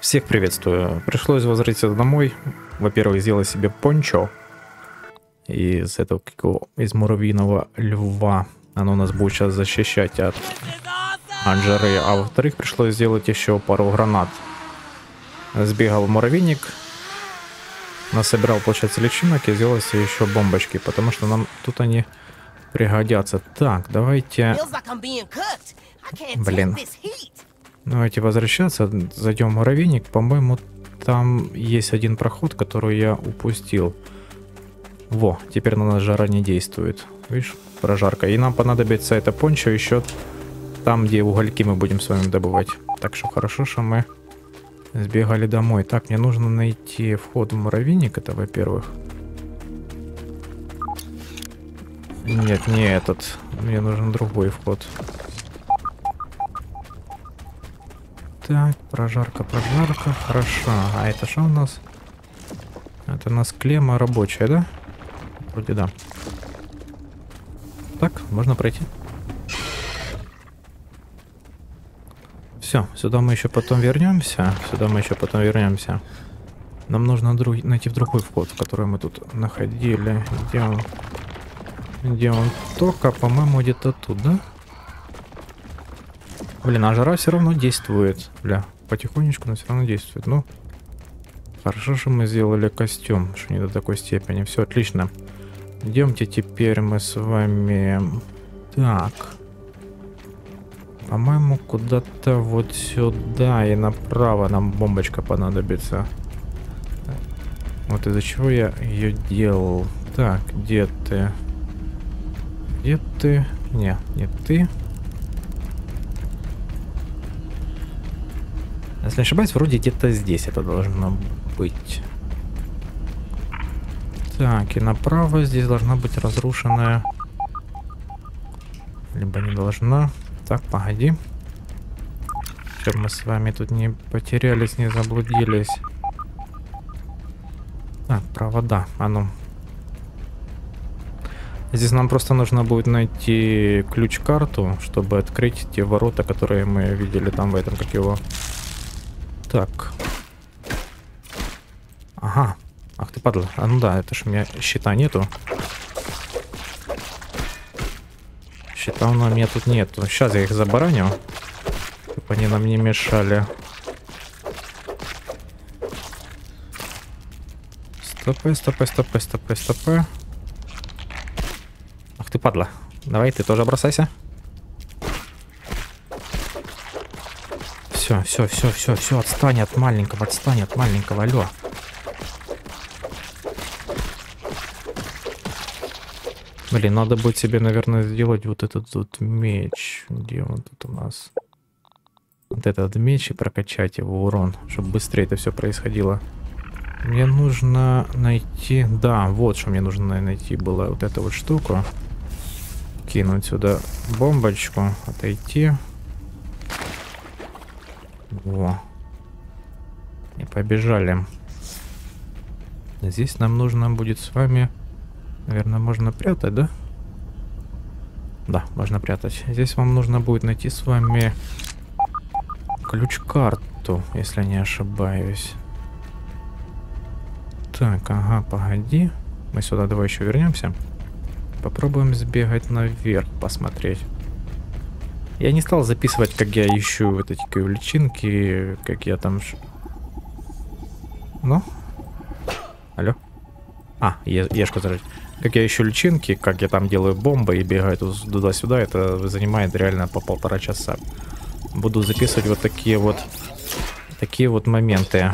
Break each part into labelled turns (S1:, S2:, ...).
S1: Всех приветствую. Пришлось возвратиться домой. Во-первых, сделать себе пончо из этого какого, из муравьиного льва. Оно нас будет сейчас защищать от, от жары. А во-вторых, пришлось сделать еще пару гранат. Сбегал в муравейник, насобирал, получается, личинок и сделал себе еще бомбочки, потому что нам тут они пригодятся. Так, давайте... Блин. Давайте возвращаться. Зайдем в муравейник. По-моему, там есть один проход, который я упустил. Во, теперь на нас жара не действует. Видишь, прожарка. И нам понадобится это пончо еще там, где угольки мы будем с вами добывать. Так что хорошо, что мы сбегали домой. Так, мне нужно найти вход в муравейник, это во-первых. Нет, не этот. Мне нужен другой вход. Так, прожарка, прожарка. Хорошо. А это что у нас? Это у нас клемма рабочая, да? Вроде да. Так, можно пройти. Все, сюда мы еще потом вернемся. Сюда мы еще потом вернемся. Нам нужно друг... найти другой вход, в который мы тут находили. Где он? Где он? Только, по-моему, где-то тут, да? Блин, а жара все равно действует. Бля, потихонечку, но все равно действует. Ну, хорошо, что мы сделали костюм, что не до такой степени. Все отлично. Идемте теперь мы с вами... Так. По-моему, куда-то вот сюда и направо нам бомбочка понадобится. Вот из-за чего я ее делал. Так, где ты? Где ты? Не, не ты. Если не ошибаюсь, вроде где-то здесь это должно быть. Так, и направо здесь должна быть разрушенная. Либо не должна. Так, погоди. Чтобы мы с вами тут не потерялись, не заблудились. Так, провода. А ну. Здесь нам просто нужно будет найти ключ-карту, чтобы открыть те ворота, которые мы видели там в этом, как его, так. Ага. Ах ты падла. А ну да, это ж у меня щита нету. Щита у меня тут нету. Сейчас я их забараню. Чтобы они нам не мешали. Стопы, стопы, стопы, стопы, стопы. Ах ты падла. Давай, ты тоже бросайся. Все, все, все, все, все, отстань от маленького, отстань от маленького, алло. Блин, надо будет себе, наверное, сделать вот этот вот меч. Где он тут у нас? Вот этот меч и прокачать его урон, чтобы быстрее это все происходило. Мне нужно найти... Да, вот что мне нужно найти было. Вот эту вот штуку. Кинуть сюда бомбочку, отойти. Во. И побежали. Здесь нам нужно будет с вами... Наверное, можно прятать, да? Да, можно прятать. Здесь вам нужно будет найти с вами ключ-карту, если не ошибаюсь. Так, ага, погоди. Мы сюда давай еще вернемся. Попробуем сбегать наверх, посмотреть. Я не стал записывать, как я ищу вот эти личинки, как я там... Ну? Алло? А, е зажать. Как я ищу личинки, как я там делаю бомбы и бегаю туда-сюда, это занимает реально по полтора часа. Буду записывать вот такие вот... Такие вот моменты.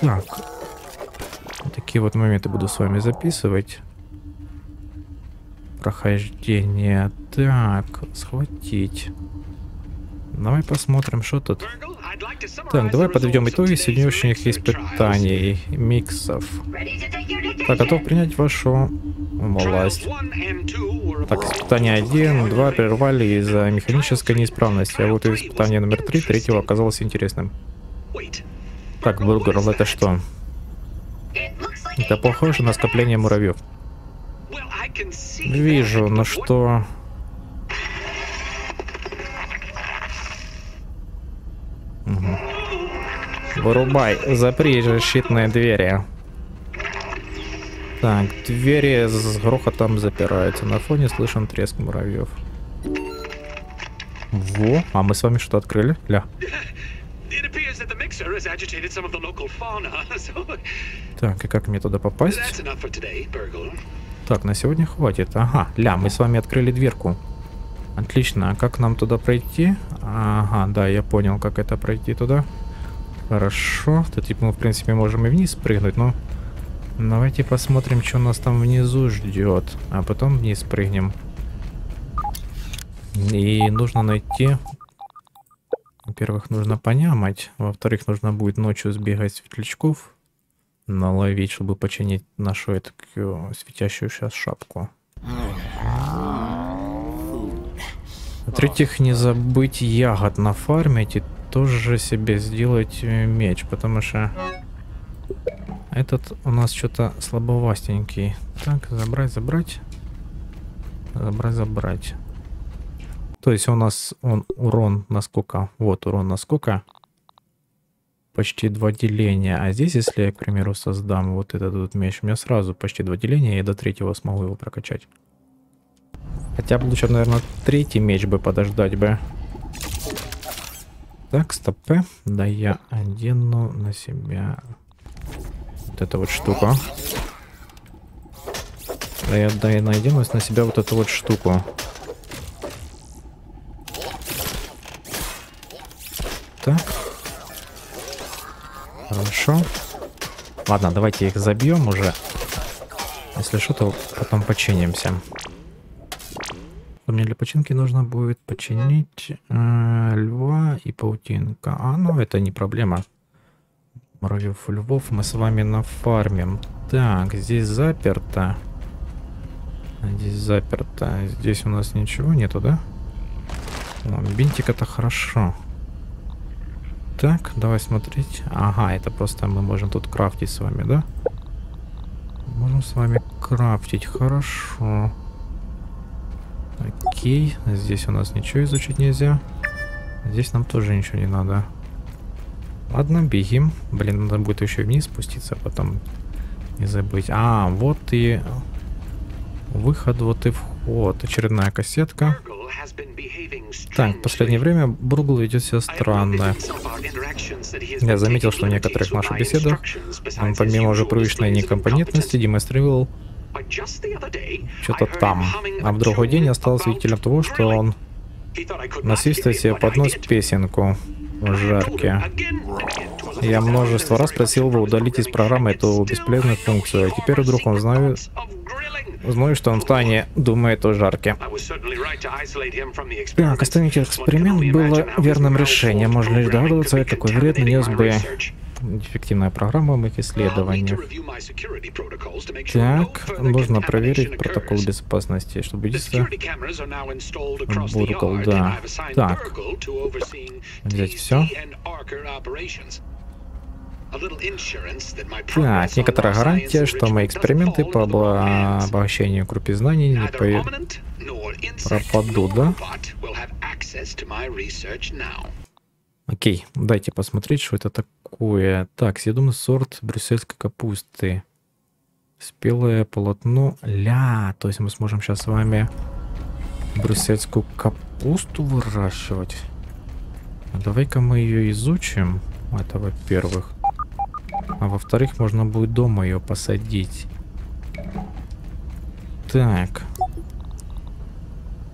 S1: Так. Такие вот моменты буду с вами записывать прохождение. Так, схватить. Давай посмотрим, что тут. Так, давай подведем итоги сегодняшних испытаний, миксов. Так, готов принять вашу власть. Так, испытание 1, 2 прервали из-за механической неисправности, а вот испытание номер 3, третьего оказалось интересным. Так, бургер, это что? Это похоже на скопление муравьев. Вижу, но что... Вырубай, запри защитные двери. Так, двери с грохотом запираются. На фоне слышен треск муравьев. Во, а мы с вами что открыли? Ля. Так, и как мне туда попасть? Так, на сегодня хватит. Ага, ля, мы с вами открыли дверку. Отлично, а как нам туда пройти? Ага, да, я понял, как это пройти туда. Хорошо, тут типа мы в принципе можем и вниз прыгнуть, но... Давайте посмотрим, что нас там внизу ждет, а потом вниз прыгнем. И нужно найти... Во-первых, нужно понямать, во-вторых, нужно будет ночью сбегать светлячков, наловить, чтобы починить нашу эту светящую сейчас шапку. В-третьих, не забыть ягод нафармить и тоже себе сделать э, меч, потому что этот у нас что-то слабовастенький. Так, забрать, забрать. Забрать, забрать. То есть у нас он урон на сколько? Вот урон на сколько? Почти два деления. А здесь, если я, к примеру, создам вот этот вот меч, у меня сразу почти два деления, я до третьего смогу его прокачать. Хотя бы лучше, наверное, третий меч бы подождать бы. Так, стопы. Да я одену на себя вот эту вот штуку. Да я, да я наденусь на себя вот эту вот штуку. Так. Хорошо. Ладно, давайте их забьем уже. Если что, то потом починимся. Мне для починки нужно будет починить э, льва и паутинка. А, ну это не проблема. Муравьев львов мы с вами нафармим. Так, здесь заперто. Здесь заперто. Здесь у нас ничего нету, да? О, бинтик это хорошо. Так, давай смотреть. Ага, это просто мы можем тут крафтить с вами, да? Можем с вами крафтить, хорошо. Окей, здесь у нас ничего изучить нельзя. Здесь нам тоже ничего не надо. Ладно, бегим. Блин, надо будет еще вниз спуститься, потом не забыть. А, вот и выход, вот и вход. Очередная кассетка. Так, в последнее время Бругл ведет себя странно. Я заметил, что в некоторых наших беседах он помимо уже привычной некомпонентности демонстрировал что-то там. А в другой день я стал свидетелем того, что он насильственно себе под нос песенку в жарке. Я множество раз просил его удалить из программы эту бесполезную функцию, а теперь вдруг он знает, знает, что он в тайне думает о жарке. Так, остановить эксперимент было верным решением. Можно лишь догадываться, какой вред нанес бы эффективная программа моих исследований. Так, нужно проверить протокол безопасности, чтобы убедиться. Бургл, да. Так. Взять все. Так, некоторая гарантия, что мои эксперименты по обогащению группы знаний не по... пропадут, да? Окей, дайте посмотреть, что это такое. Так, съедобный сорт брюссельской капусты. Спелое полотно. Ля, то есть мы сможем сейчас с вами брюссельскую капусту выращивать. А Давай-ка мы ее изучим. Это во-первых. А во-вторых, можно будет дома ее посадить. Так.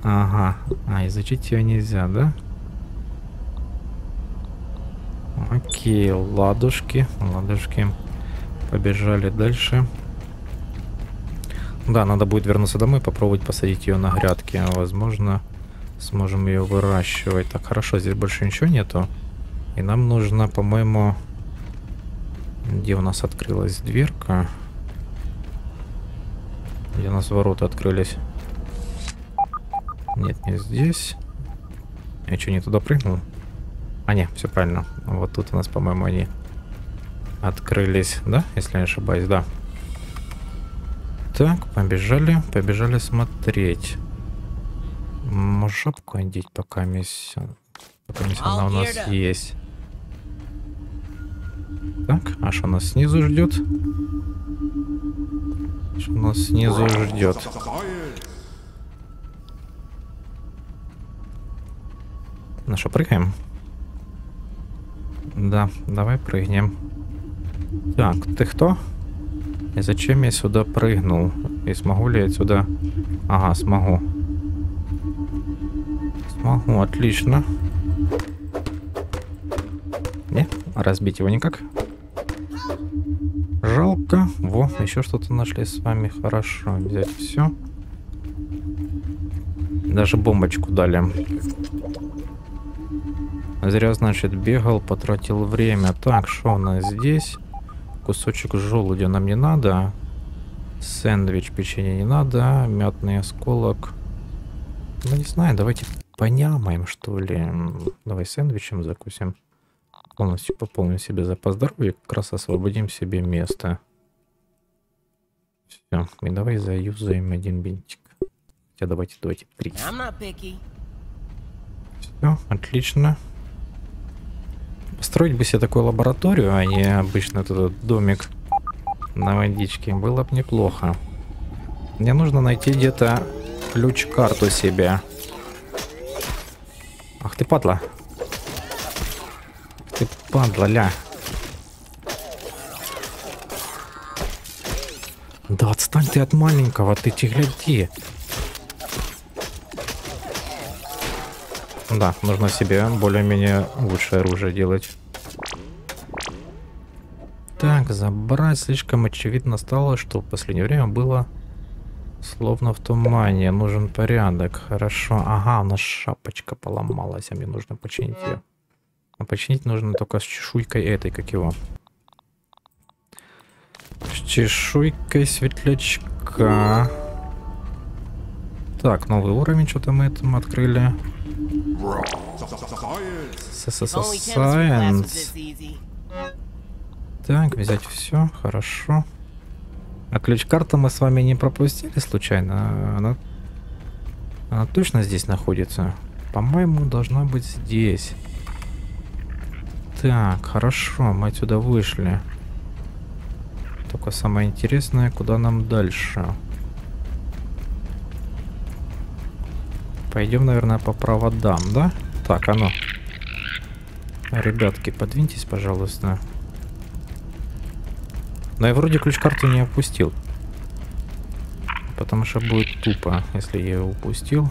S1: Ага. А, изучить ее нельзя, да? Окей, ладушки, ладушки. Побежали дальше. Да, надо будет вернуться домой, попробовать посадить ее на грядки. Возможно, сможем ее выращивать. Так, хорошо, здесь больше ничего нету. И нам нужно, по-моему... Где у нас открылась дверка? Где у нас ворота открылись? Нет, не здесь. Я что, не туда прыгнул? А, не, все правильно. Вот тут у нас, по-моему, они открылись, да? Если я не ошибаюсь, да. Так, побежали, побежали смотреть. Может, шапку одеть, пока мисс... Пока мисс она у нас есть. Так, а что нас снизу ждет? Что нас снизу ждет? Ну что, прыгаем? Да, давай прыгнем. Так, ты кто? И зачем я сюда прыгнул? И смогу ли я сюда... Ага, смогу. Смогу, отлично. Не, разбить его никак. Жалко. Во, еще что-то нашли с вами. Хорошо, взять все. Даже бомбочку дали. Зря, значит, бегал, потратил время. Так, что у нас здесь? Кусочек желудя нам не надо. Сэндвич печенье не надо. Мятный осколок. Ну, не знаю, давайте понямаем, что ли. Давай сэндвичем закусим. Полностью пополним себе запас здоровья. Как раз освободим себе место. Все, и давай заюзаем один бинтик. Хотя давайте, давайте три. Все, отлично. Построить бы себе такую лабораторию, а не обычно этот домик на водичке, было бы неплохо. Мне нужно найти где-то ключ-карту себе. Ах ты падла. Ты падла, ля. Да отстань ты от маленького, ты те гляди. Да, нужно себе более-менее лучшее оружие делать. Так, забрать слишком очевидно стало, что в последнее время было словно в тумане. Нужен порядок. Хорошо. Ага, у нас шапочка поломалась, а мне нужно починить ее. А починить нужно только с чешуйкой этой, как его. С чешуйкой светлячка. Так, новый уровень, что-то мы там открыли. Science. Так, взять все, хорошо. А ключ-карта мы с вами не пропустили случайно? Она, она точно здесь находится? По-моему, должна быть здесь. Так, хорошо, мы отсюда вышли. Только самое интересное, куда нам дальше? Пойдем, наверное, по проводам, да? Так, оно. Ребятки, подвиньтесь, пожалуйста. Но я вроде ключ-карту не опустил. Потому что будет тупо, если я ее упустил.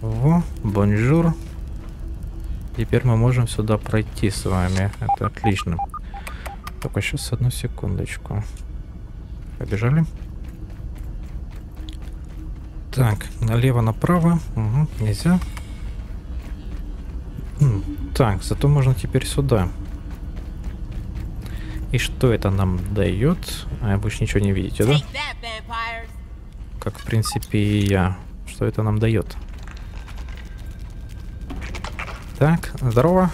S1: Во, bonjour. Теперь мы можем сюда пройти с вами. Это отлично. Только сейчас одну секундочку. Побежали. Так, налево, направо. Угу, нельзя. Так, зато можно теперь сюда. И что это нам дает? А, вы больше ничего не видите, да? Как, в принципе, и я. Что это нам дает? Так, здорово.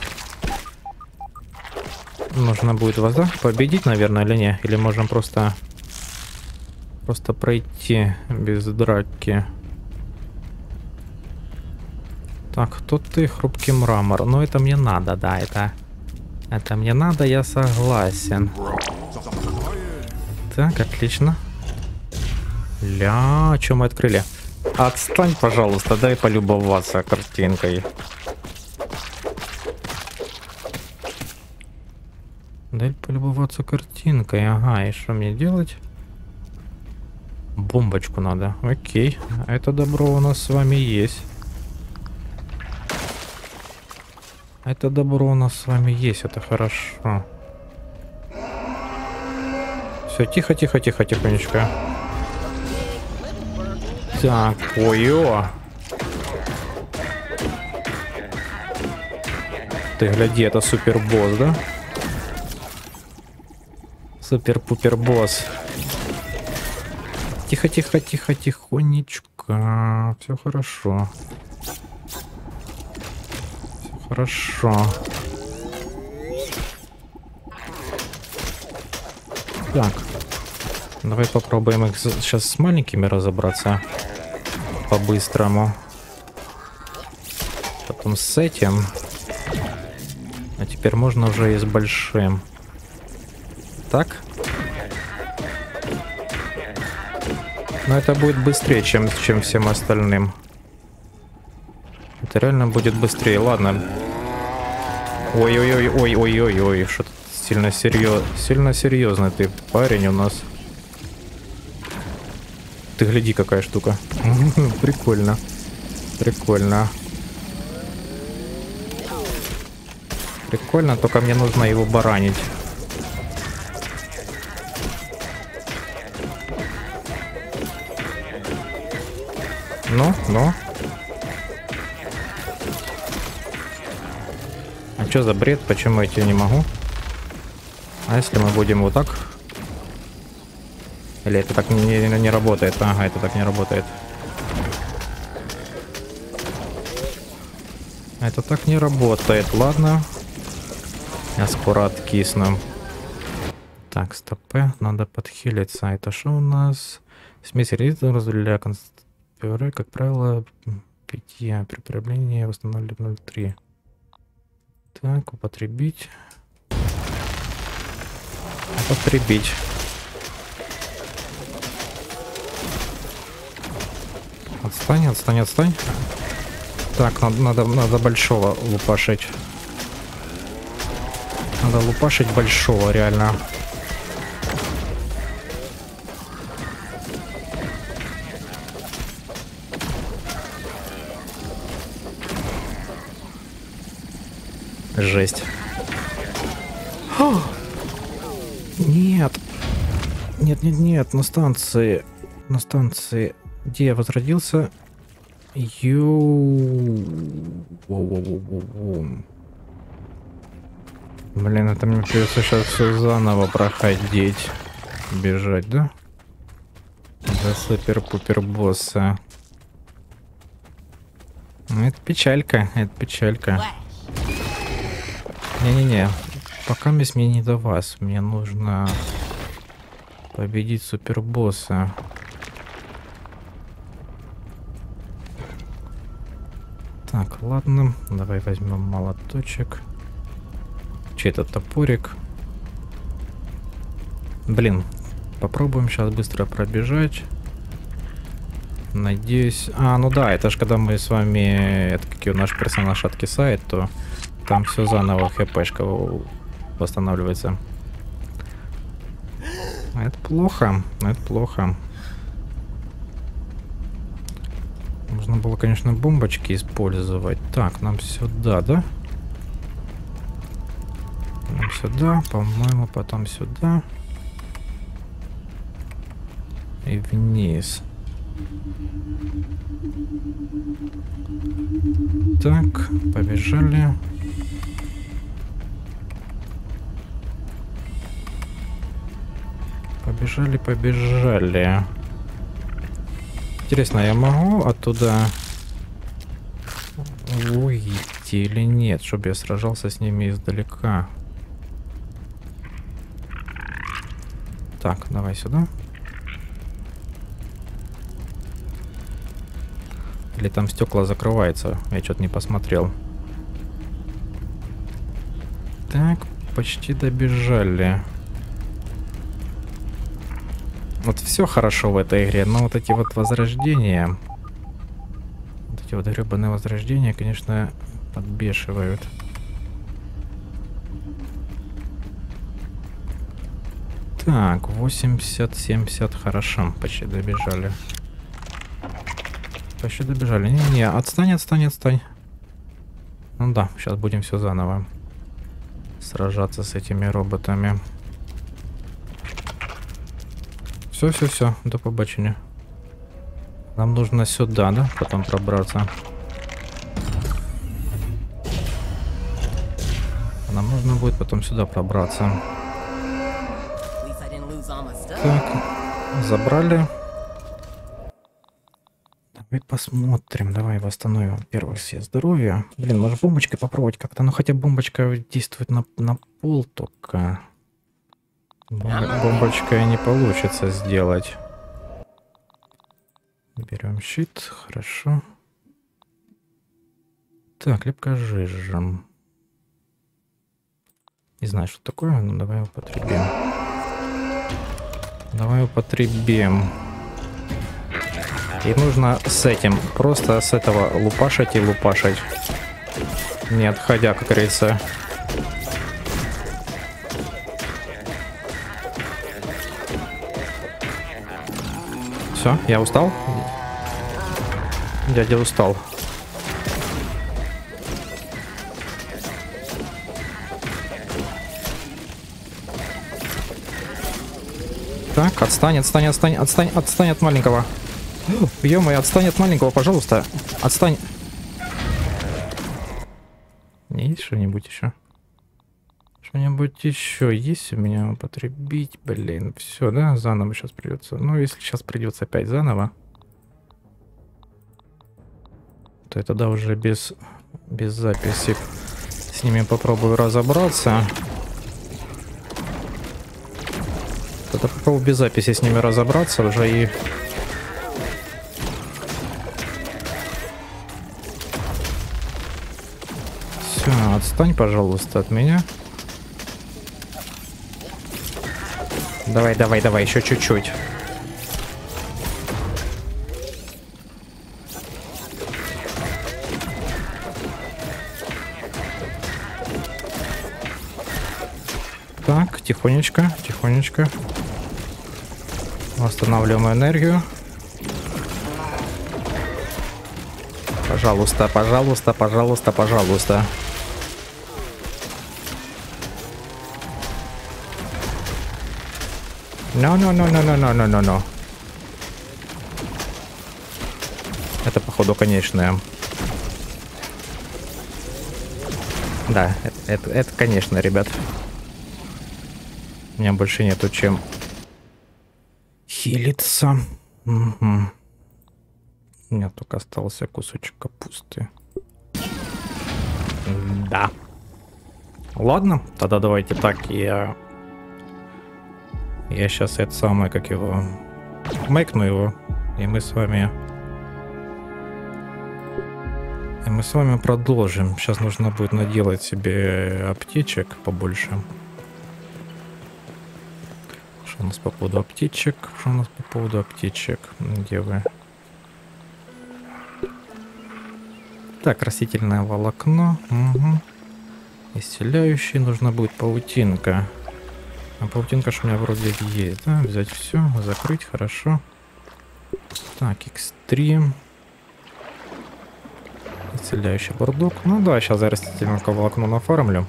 S1: Нужно будет вас, да, победить, наверное, или не? Или можем просто Просто пройти без драки. Так, кто ты, хрупкий мрамор? Ну, это мне надо, да, это... Это мне надо, я согласен. Так, отлично. Ля, что мы открыли? Отстань, пожалуйста, дай полюбоваться картинкой. Дай полюбоваться картинкой. Ага, и что мне делать? Бомбочку надо. Окей. Это добро у нас с вами есть. Это добро у нас с вами есть. Это хорошо. Все, тихо, тихо, тихо, тихонечко. Так, ой-ё. Ты гляди, это супер босс, да? Супер-пупер босс. Тихо, тихо, тихо, тихонечко. Все хорошо. Все хорошо. Так. Давай попробуем их сейчас с маленькими разобраться. По-быстрому. Потом с этим. А теперь можно уже и с большим. Так? Но это будет быстрее, чем, чем всем остальным. Это реально будет быстрее. Ладно. Ой-ой-ой-ой-ой-ой-ой. Что-то сильно серьез... Сильно серьезно ты парень у нас. Ты гляди, какая штука. Прикольно. Прикольно. Прикольно, только мне нужно его баранить. Ну, ну. А что за бред? Почему я тебе не могу? А если мы будем вот так? Или это так не, не, не работает? Ага, это так не работает. Это так не работает. Ладно. Я скоро откисну. Так, стопы. Надо подхилиться. Это что у нас? Смесь резидентов для конст ПВР, как правило, питья при проблеме восстановили 0,3. Так, употребить. Употребить. Отстань, отстань, отстань. Так, надо, надо, надо большого лупашить. Надо лупашить большого, реально. Жесть. Нет. Нет, нет, нет, на станции. На станции. Где я возродился? Йоу. Блин, это мне придется сейчас все заново проходить. Бежать, да? До супер-пупер босса. Ну, это печалька, это печалька. Не-не-не, пока без мне не до вас. Мне нужно победить супербосса. Так, ладно, давай возьмем молоточек. Чей это топорик? Блин, попробуем сейчас быстро пробежать. Надеюсь... А, ну да, это же когда мы с вами... Это какие наш персонаж откисает, то там все заново хпшка восстанавливается. Это плохо, это плохо. Нужно было, конечно, бомбочки использовать. Так, нам сюда, да? Нам сюда, по-моему, потом сюда. И вниз. Так, побежали. Побежали, побежали. Интересно, я могу оттуда выйти или нет, чтобы я сражался с ними издалека? Так, давай сюда. Или там стекла закрывается? Я что-то не посмотрел. Так, почти добежали. Вот все хорошо в этой игре, но вот эти вот возрождения... Вот эти вот гребаные возрождения, конечно, подбешивают. Так, 80-70, хорошо, почти добежали. Почти добежали. Не-не, отстань, отстань, отстань. Ну да, сейчас будем все заново сражаться с этими роботами. Все, все, все, до побачення. Нам нужно сюда, да? Потом пробраться. Нам нужно будет потом сюда пробраться. Так, забрали. Давай посмотрим, давай восстановим первое все здоровье. Блин, может бомбочкой попробовать как-то, ну хотя бомбочка действует на, на пол только. Бомбочкой не получится сделать. Берем щит, хорошо. Так, лепка жижем. Не знаю, что такое, но давай употребим. Давай употребим. И нужно с этим, просто с этого лупашить и лупашить. Не отходя, как говорится. Все, я устал. Дядя устал. Так, отстань, отстань, отстань, отстань, отстань от маленького. Ё-моё, отстань от маленького, пожалуйста. Отстань. Не есть что-нибудь еще? Что-нибудь еще есть у меня употребить? Блин, все, да? Заново сейчас придется. Ну, если сейчас придется опять заново, то это да уже без, без записи. С ними попробую разобраться. Это попробую без записи с ними разобраться уже и... Все, отстань, пожалуйста, от меня. Давай, давай, давай, еще чуть-чуть. Так, тихонечко, тихонечко. Восстанавливаем энергию. Пожалуйста, пожалуйста, пожалуйста, пожалуйста. No, no, no, no, no, no, no, no, no. Это, походу, конечная. Да, это, это, это конечно, ребят. У меня больше нету чем хилиться. Угу. У меня только остался кусочек капусты. Да. Ладно, тогда давайте так. Я... Я сейчас это самое, как его... Мэкну его. И мы с вами... И мы с вами продолжим. Сейчас нужно будет наделать себе аптечек побольше. Что у нас по поводу аптечек? Что у нас по поводу аптечек? Где вы? Так, растительное волокно. Угу. Исцеляющий. Нужна будет паутинка. А паутинка ж у меня вроде есть, да? Взять все, закрыть, хорошо. Так, X3. Исцеляющий бурдук. Ну да, сейчас я растительное волокно нафармлю.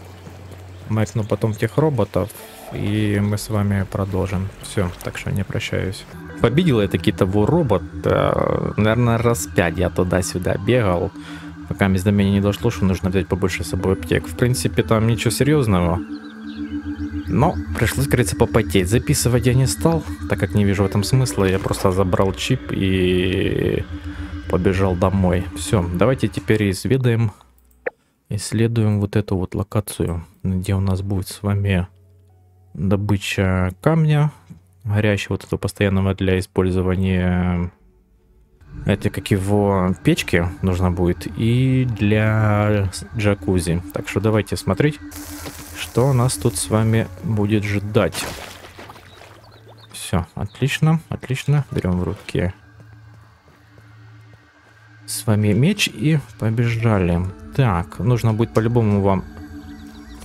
S1: Мэкну потом тех роботов и мы с вами продолжим. Все, так что не прощаюсь. Победил я таки того робота, наверное, раз пять я туда-сюда бегал, пока до меня не дошло, что нужно взять побольше с собой аптек. В принципе, там ничего серьезного. Но пришлось, говорится, попотеть. Записывать я не стал, так как не вижу в этом смысла. Я просто забрал чип и побежал домой. Все, давайте теперь изведаем, исследуем вот эту вот локацию, где у нас будет с вами добыча камня горящего, вот этого постоянного для использования это как его печки нужно будет и для джакузи. Так что давайте смотреть, что нас тут с вами будет ждать. Все, отлично, отлично. Берем в руки с вами меч и побежали. Так, нужно будет по-любому вам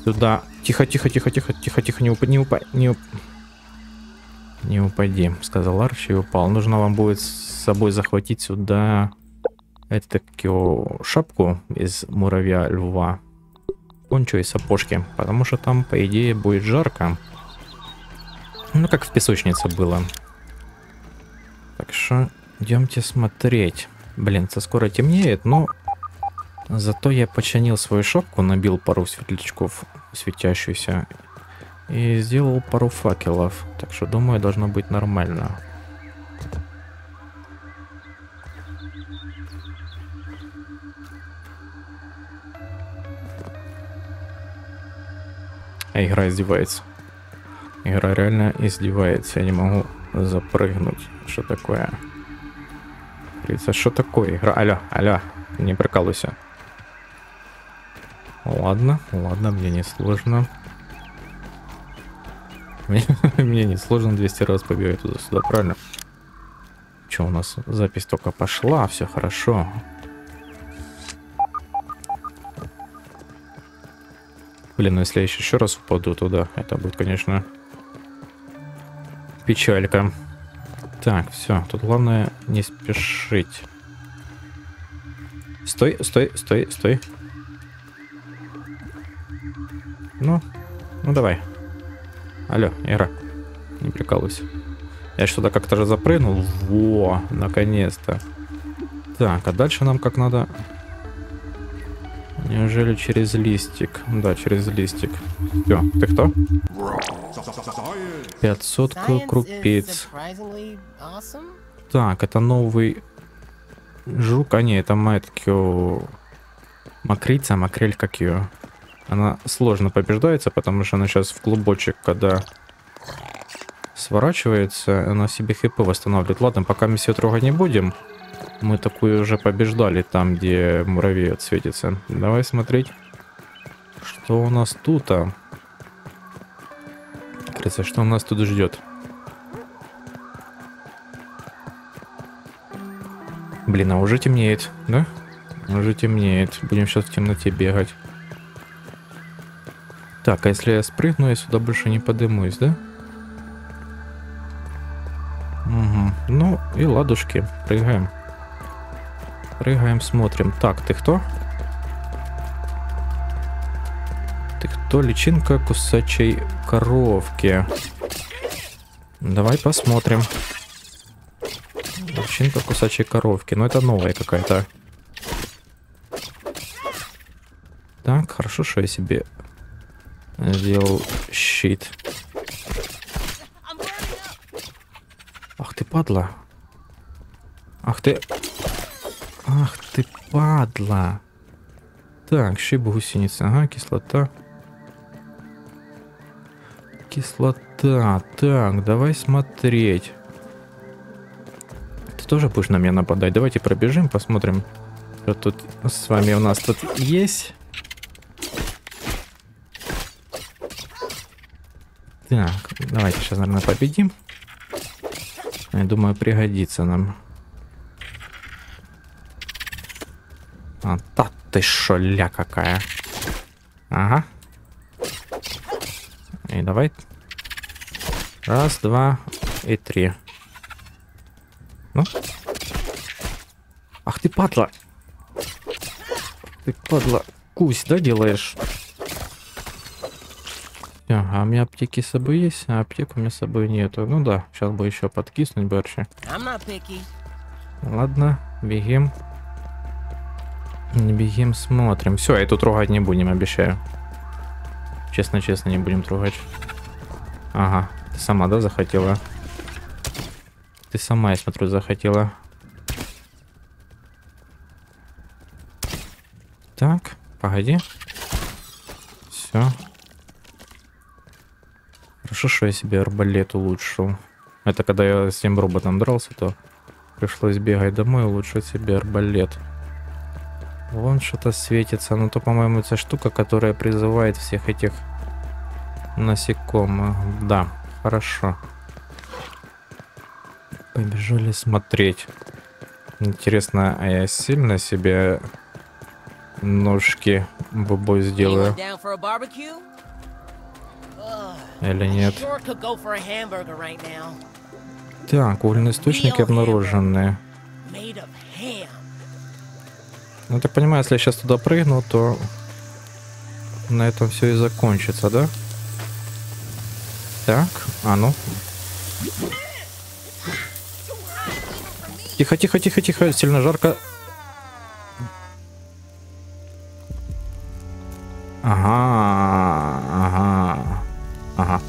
S1: сюда Тихо, тихо, тихо, тихо, тихо, тихо, не упади, не упади, не, уп... не упади, сказал Арчи и упал. Нужно вам будет с собой захватить сюда это шапку из муравья льва, пончо и сапожки, потому что там, по идее, будет жарко. Ну, как в песочнице было. Так что идемте смотреть. Блин, это скоро темнеет, но зато я починил свою шапку, набил пару светлячков светящуюся. И сделал пару факелов. Так что думаю, должно быть нормально. А игра издевается. Игра реально издевается. Я не могу запрыгнуть. Что такое? Говорится, что такое игра? Алло, алло, не прикалывайся. Ладно, ладно, мне не сложно. Мне, мне не сложно 200 раз побегать туда-сюда, правильно? Что у нас? Запись только пошла, все хорошо. Блин, ну если я еще раз упаду туда, это будет, конечно, печалька. Так, все, тут главное не спешить. Стой, стой, стой, стой. Ну, ну давай. Алло, игра. Не прикалывайся. Я сюда как-то же запрыгнул. Во, наконец-то. Так, а дальше нам как надо... Неужели через листик? Да, через листик. Все, ты кто? 500 крупиц. Так, это новый жук. А не, это маткио... Макрица, макрель как ее. Она сложно побеждается, потому что она сейчас в клубочек, когда сворачивается, она себе хп восстанавливает. Ладно, пока мы все трогать не будем. Мы такую уже побеждали там, где муравей отсветится. Давай смотреть, что у нас тут. -то. Кажется, что у нас тут ждет. Блин, а уже темнеет, да? Уже темнеет. Будем сейчас в темноте бегать. Так, а если я спрыгну, я сюда больше не подымусь, да? Угу. Ну и ладушки. Прыгаем. Прыгаем, смотрим. Так, ты кто? Ты кто? Личинка кусачей коровки. Давай посмотрим. Личинка кусачей коровки. Ну это новая какая-то. Так, хорошо, что я себе сделал щит. Ах ты падла. Ах ты... Ах ты падла. Так, щип гусеницы. Ага, кислота. Кислота. Так, давай смотреть. Ты тоже будешь на меня нападать? Давайте пробежим, посмотрим, что тут с вами у нас тут есть. Так, давайте сейчас, наверное, победим. Я думаю, пригодится нам. А, та ты шо, ля какая. Ага. И давай. Раз, два и три. Ну. Ах ты падла. Ты падла. Кусь, да, делаешь? А у меня аптеки с собой есть, а аптек у меня с собой нету. Ну да, сейчас бы еще подкиснуть борщи. Ладно, бегим. Бегим, смотрим. Все, эту трогать не будем, обещаю. Честно-честно, не будем трогать. Ага, ты сама, да, захотела? Ты сама, я смотрю, захотела. Так, погоди. Все, Хорошо, что я себе арбалет улучшил. Это когда я с тем роботом дрался, то пришлось бегать домой и улучшить себе арбалет. Вон что-то светится. Ну то, по-моему, это штука, которая призывает всех этих насекомых. Да, хорошо. Побежали смотреть. Интересно, а я сильно себе ножки бобой сделаю? Или нет? Так, угольные источники обнаружены. Ну, так понимаю, если я сейчас туда прыгну, то на этом все и закончится, да? Так, а ну. Тихо, тихо, тихо, тихо, сильно жарко. Ага, ага. Ага.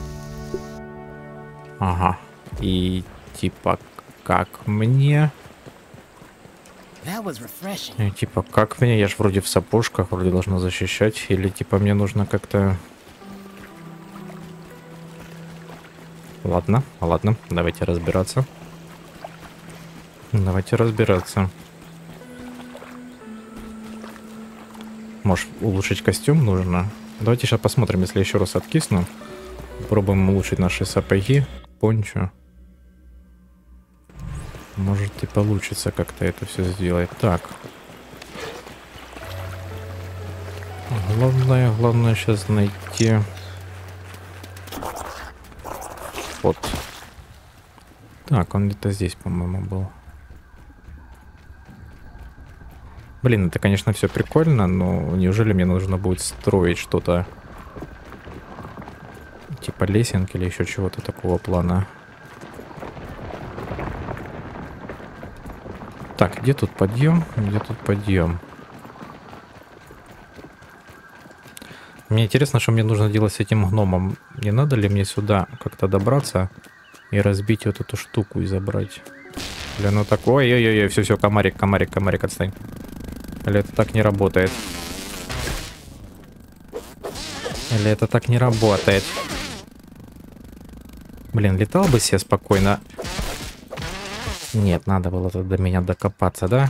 S1: Ага. И типа как мне? И, типа как мне? Я ж вроде в сапожках, вроде должна защищать. Или типа мне нужно как-то... Ладно, ладно, давайте разбираться. Давайте разбираться. Может, улучшить костюм нужно? Давайте сейчас посмотрим, если еще раз откисну. Пробуем улучшить наши сапоги, пончо. Может и получится как-то это все сделать. Так. Главное, главное сейчас найти... Вот. Так, он где-то здесь, по-моему, был. Блин, это, конечно, все прикольно, но неужели мне нужно будет строить что-то типа лесенки или еще чего-то такого плана? Так, где тут подъем? Где тут подъем? Мне интересно, что мне нужно делать с этим гномом. Не надо ли мне сюда как-то добраться и разбить вот эту штуку и забрать? Или оно так... Ой-ой-ой, все-все, комарик, комарик, комарик, отстань. Или это так не работает? Или это так не работает? Блин, летал бы себе спокойно. Нет, надо было до меня докопаться, да?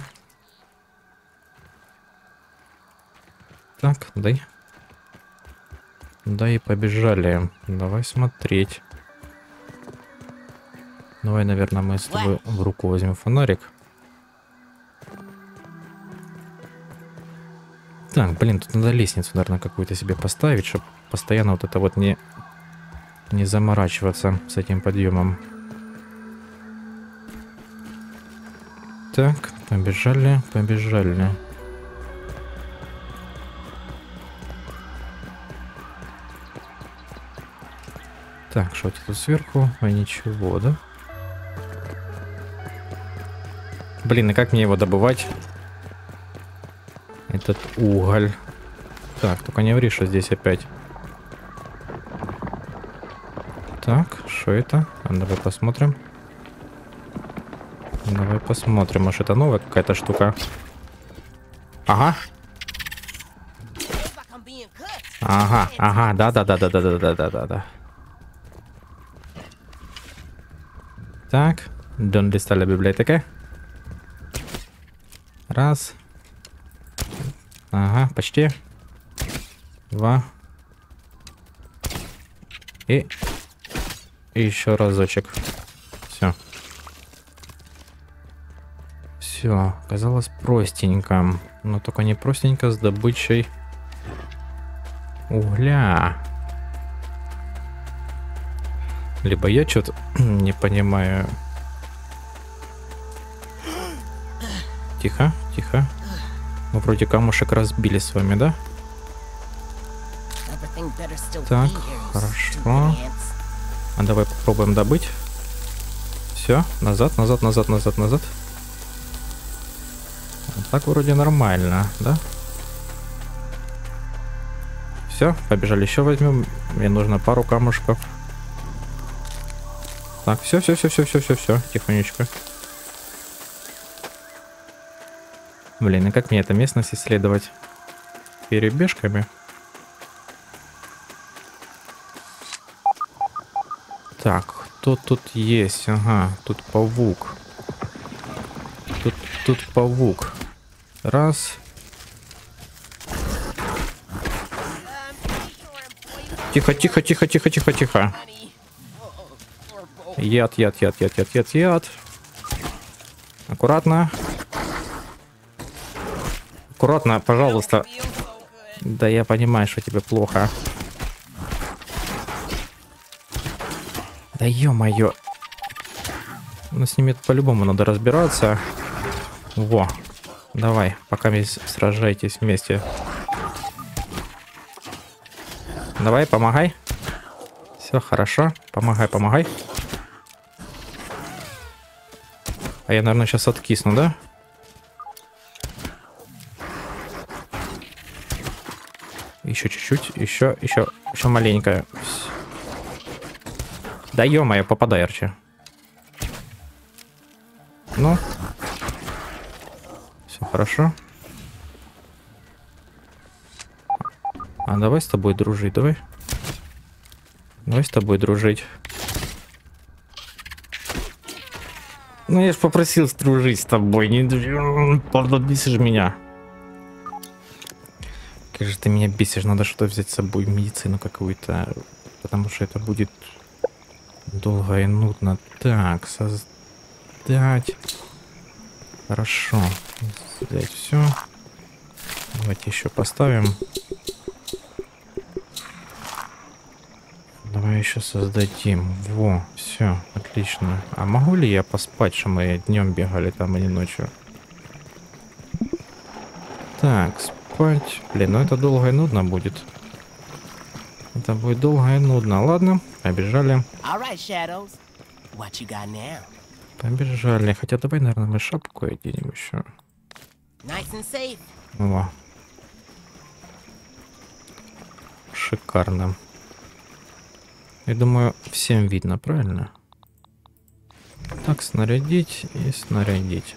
S1: Так, дай. Да и побежали. Давай смотреть. Давай, наверное, мы с тобой в руку возьмем фонарик. Так, блин, тут надо лестницу, наверное, какую-то себе поставить, чтобы постоянно вот это вот не, не заморачиваться с этим подъемом. Так, побежали, побежали. Так, что тут сверху? А ничего, да? Блин, и как мне его добывать? Этот уголь. Так, только не ври, что здесь опять. Так, что это? А давай посмотрим. Давай посмотрим, может это новая какая-то штука. Ага. Ага, ага, да-да-да-да-да-да-да-да-да. Так, Донde está la библиотека? Раз. Ага, почти. Два. И еще разочек. Все, казалось простенько. Но только не простенько с добычей угля. Либо я что-то не понимаю. Тихо, тихо. Мы вроде камушек разбили с вами, да? Так, хорошо. А давай попробуем добыть. Все, назад, назад, назад, назад, назад. Вот так вроде нормально, да? Все, побежали еще возьмем. Мне нужно пару камушков. Так, все, все, все, все, все, все, все, тихонечко. Блин, и как мне эту местность исследовать? Перебежками? Так, кто тут есть? Ага, тут паук. Тут, тут паук. Раз. Тихо, тихо, тихо, тихо, тихо, тихо. Яд, яд, яд, яд, яд, яд, яд. Аккуратно. Аккуратно, пожалуйста. Да я понимаю, что тебе плохо. Да ё-моё. Ну, с ними по-любому надо разбираться. Во. Давай, пока вы сражайтесь вместе. Давай, помогай. Все хорошо. Помогай, помогай. А я, наверное, сейчас откисну, да? Еще чуть-чуть, еще, еще, еще маленькая. Да ё-моё, попадай, Арчи. Ну. Хорошо. А давай с тобой дружить, давай. Давай с тобой дружить. Ну я ж попросил дружить с тобой, не бесишь меня. Как же ты меня бесишь, надо что-то взять с собой, медицину какую-то. потому что это будет долго и нудно. Так, создать. Хорошо. Создать все. Давайте еще поставим. Давай еще создадим. Во, все, отлично. А могу ли я поспать, что мы днем бегали там, а не ночью? Так, спать. Блин, ну это долго и нудно будет. Это будет долго и нудно. Ладно, побежали. Побежали. Хотя давай, наверное, мы шапку оденем еще. Во. Шикарно. Я думаю, всем видно, правильно? Так, снарядить и снарядить.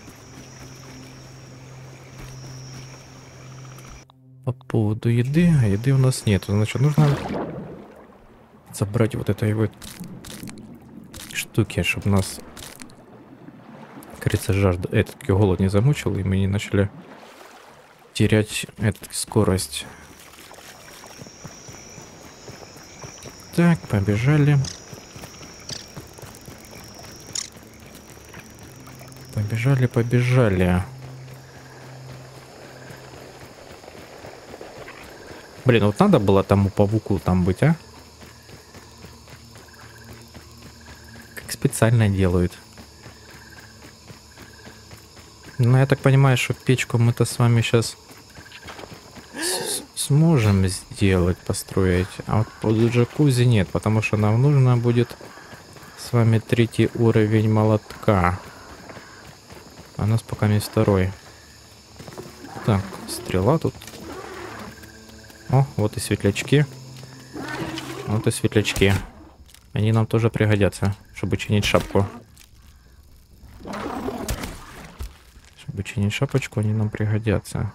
S1: По поводу еды, а еды у нас нет. Значит, нужно забрать вот этой вот штуки, чтобы нас, кажется, жажда, этот голод не замучил, и мы не начали терять эту скорость. Так, побежали. Побежали, побежали. Блин, вот надо было тому павуку там быть, а? Как специально делают. Ну, я так понимаю, что печку мы-то с вами сейчас сможем сделать, построить. А вот джакузи нет, потому что нам нужно будет с вами третий уровень молотка. А у нас пока есть второй. Так, стрела тут. О, вот и светлячки. Вот и светлячки. Они нам тоже пригодятся, чтобы чинить шапку. Чтобы чинить шапочку, они нам пригодятся.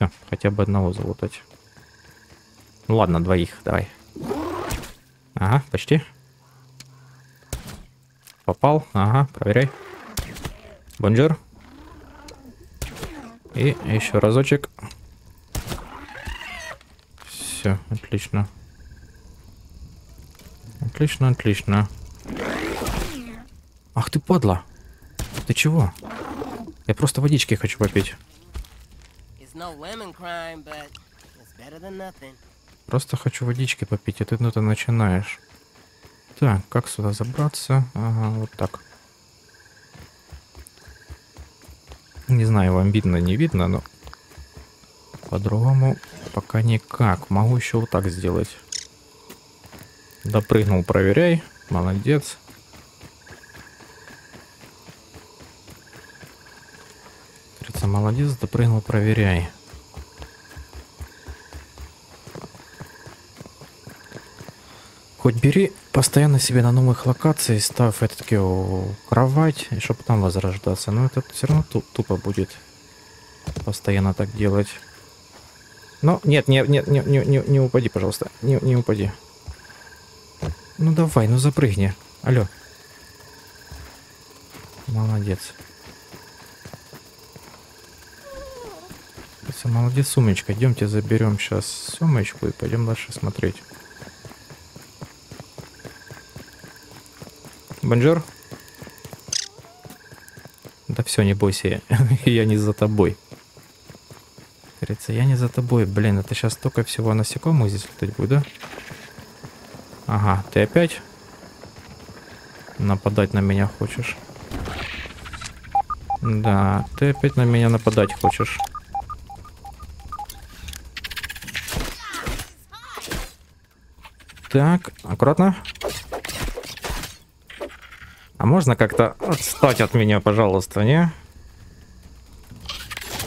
S1: А, хотя бы одного залутать. Ну ладно, двоих, давай. Ага, почти. Попал, ага, проверяй. Bonjour. И еще разочек. Все, отлично. Отлично, отлично. Ах ты падла. Ты чего? Я просто водички хочу попить. Просто хочу водички попить, и ты ну, ты начинаешь. Так, как сюда забраться? Ага, вот так. Не знаю, вам видно, не видно, но по-другому пока никак. Могу еще вот так сделать. Допрыгнул, проверяй. Молодец. Молодец, допрыгнул, проверяй. Хоть бери постоянно себе на новых локациях, ставь этот кровать, чтобы там возрождаться. Но это все равно тупо будет постоянно так делать. Но нет, нет, нет, не, не, не, не упади, пожалуйста. Не, не упади. Ну давай, ну запрыгни. Алло. Молодец. Молодец, сумочка. Идемте заберем сейчас сумочку и пойдем дальше смотреть. Bonjour. Да все, не бойся, я не за тобой. Говорится, я не за тобой. Блин, это сейчас только всего насекомых здесь летать будет, да? Ага, ты опять нападать на меня хочешь? Да, ты опять на меня нападать хочешь. Так, аккуратно. А можно как-то отстать от меня, пожалуйста, не?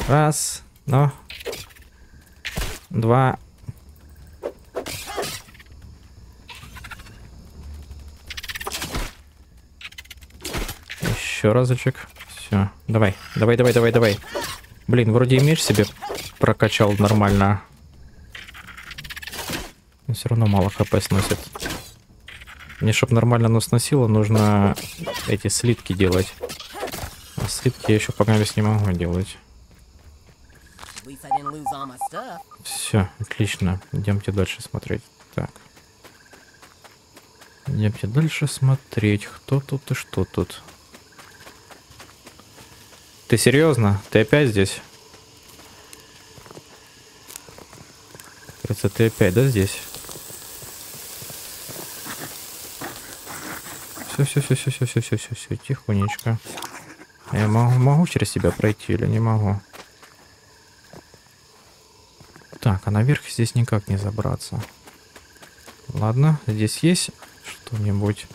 S1: Раз, ну. Два. Еще разочек. Все, давай, давай, давай, давай, давай. Блин, вроде и меч себе прокачал нормально. Все равно мало хп сносит. Мне, чтобы нормально оно сносило, нужно эти слитки делать. А слитки я еще пока не могу делать. Все, отлично. Идемте дальше смотреть. Так. Идемте дальше смотреть, кто тут и что тут. Ты серьезно? Ты опять здесь? Кажется, ты опять, да, здесь? Все, все, все, все, все, все, все, все, все, тихонечко. Я могу, могу через себя пройти или не могу? Так, а наверх здесь никак не забраться. Ладно, здесь есть что-нибудь.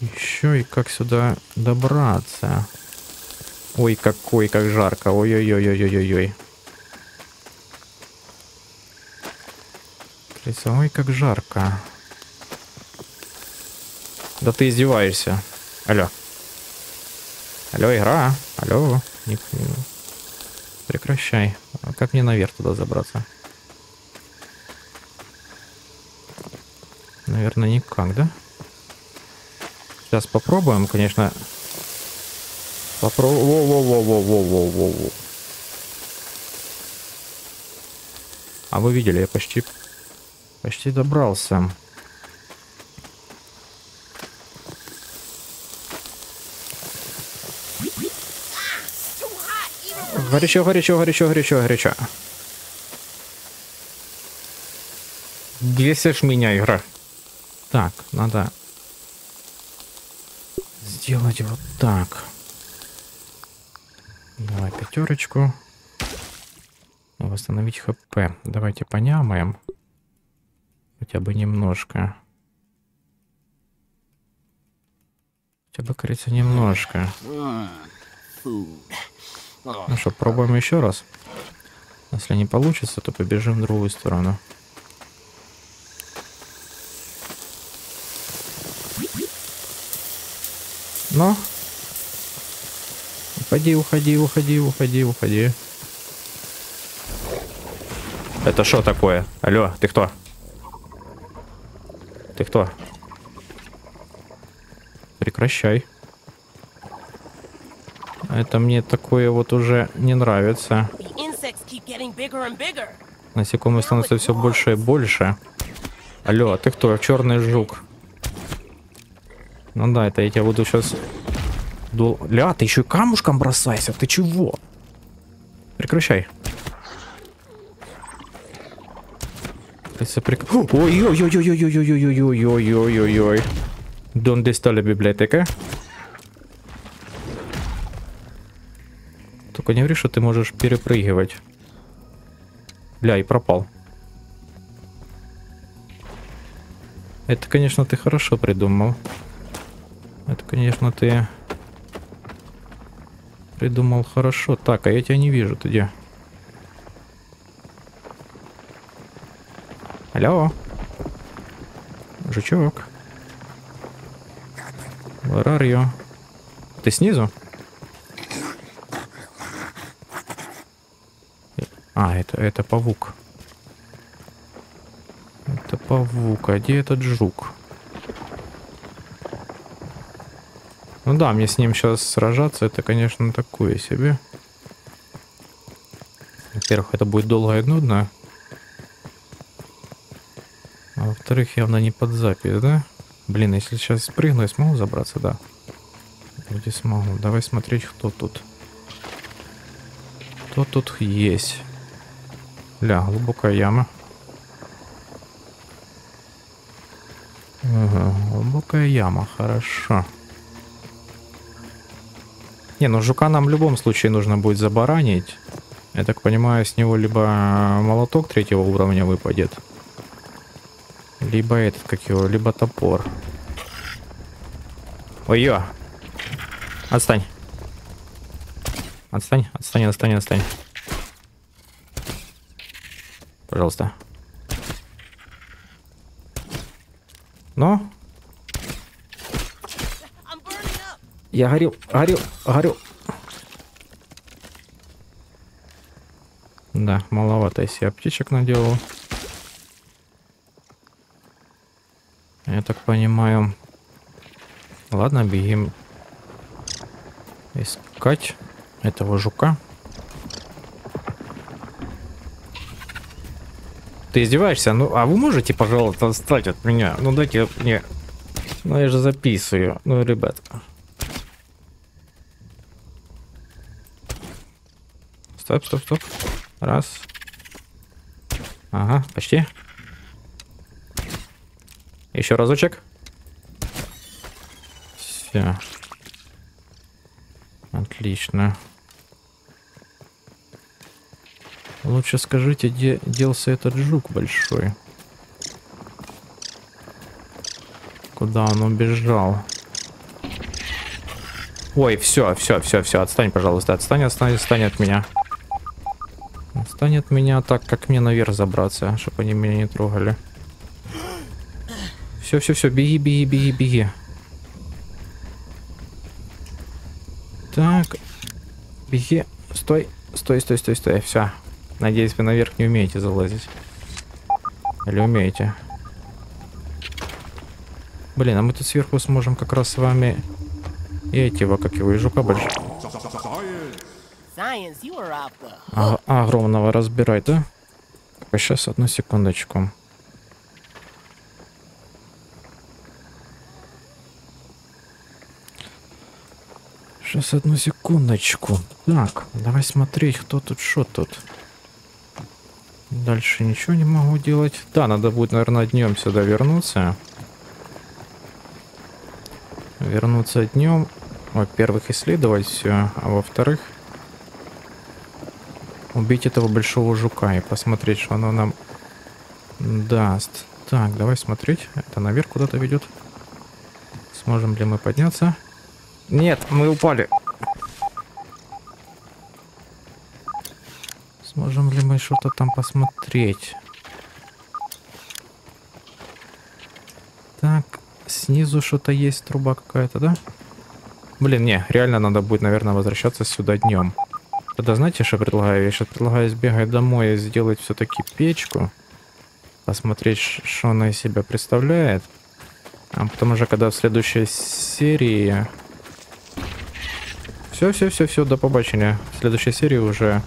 S1: Еще и как сюда добраться? Ой, какой, как жарко. Ой-ой-ой-ой-ой-ой. Ой, как жарко. Да ты издеваешься. Алло. Алло, игра. Алло. Не. Прекращай. А как мне наверх туда забраться? Наверное, никак, да? Сейчас попробуем, конечно. Попробуем. Во-во-во-во-во-во-во. А вы видели, я почти... Почти добрался. Горячо, горячо, горячо, горячо, горячо. Бесишь меня, игра. Так, надо сделать вот так. Давай пятерочку. Восстановить хп. Давайте понямаем. Хотя бы немножко. Хотя бы, кажется, немножко. Ну что, пробуем еще раз. Если не получится, то побежим в другую сторону. Но. Уходи, уходи, уходи, уходи, уходи. Это что такое? Алло, ты кто? Ты кто? Прекращай. Это мне такое вот уже не нравится. Насекомые становятся все больше и больше. Алло, а ты кто? Черный жук. Ну да, это я тебя буду сейчас... Дул... Ля, ты еще и камушком бросайся, ты чего? Прекращай. Ой-ой-ой-ой-ой-ой-ой-ой-ой-ой-ой-ой-ой-ой. Donde está la biblioteca? Только не говори, что ты можешь перепрыгивать. Бля, и пропал. Это, конечно, ты хорошо придумал. Это, конечно, ты придумал хорошо. Так, а я тебя не вижу. Ты где? Алло? Жучок. Where are you? Ты снизу? А, это, это павук. Это павук. А где этот жук? Ну да, мне с ним сейчас сражаться, это, конечно, такое себе. Во-первых, это будет долго и нудно. А во-вторых, явно не под запись, да? Блин, если сейчас спрыгну, я смогу забраться, да? Вроде смогу. Давай смотреть, кто тут. Кто тут есть. Ля, глубокая яма. Ага, глубокая яма, хорошо. Не, ну жука нам в любом случае нужно будет забаранить. Я так понимаю, с него либо молоток третьего уровня выпадет. Либо этот, как его, либо топор. Ой-ё! Отстань. Отстань, отстань, отстань, отстань. Пожалуйста. Но? Я горю, горю, горю. Да, маловато я себе аптечек наделал. Я так понимаю. Ладно, бегим искать этого жука. Ты издеваешься? Ну, а вы можете, пожалуйста, отстать от меня? Ну, дайте мне... Ну, я же записываю. Ну, ребят. Стоп, стоп, стоп. Раз. Ага, почти. Еще разочек. Все. Отлично. Лучше скажите, где делся этот жук большой? Куда он убежал? Ой, все, все, все, все, отстань, пожалуйста, отстань, отстань, отстань от меня. Отстань от меня так, как мне наверх забраться, чтобы они меня не трогали. Все, все, все, беги, беги, беги, беги. Так. Беги. Стой. Стой, стой, стой, стой. Все. Надеюсь, вы наверх не умеете залазить. Или умеете? Блин, а мы тут сверху сможем как раз с вами и этого, как его, и жука больше. А, огромного разбирать, да? Сейчас, одну секундочку. Сейчас, одну секундочку. Так, давай смотреть, кто тут, что тут. Дальше ничего не могу делать. Да, надо будет, наверное, днем сюда вернуться. Вернуться днем. Во-первых, исследовать все, а во-вторых, убить этого большого жука и посмотреть, что оно нам даст. Так, давай смотреть. Это наверх куда-то ведет. Сможем ли мы подняться? Нет, мы упали. Сможем ли мы что-то там посмотреть? Так, снизу что-то есть, труба какая-то, да? Блин, не, реально надо будет, наверное, возвращаться сюда днем. Тогда знаете, что предлагаю? Я сейчас предлагаю сбегать домой и сделать все-таки печку. Посмотреть, что она из себя представляет. А потом уже, когда в следующей серии все, все, все, все, до побачення. В следующей серии уже